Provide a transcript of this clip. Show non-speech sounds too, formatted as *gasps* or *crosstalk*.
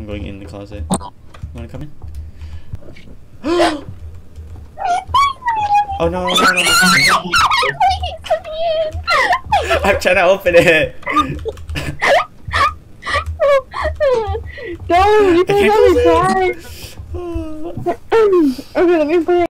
I'm going in the closet. Wanna come in? *gasps* oh no, no, no, no. I'm trying to open it. Don't, you I can't can try. *sighs* Okay, let me play.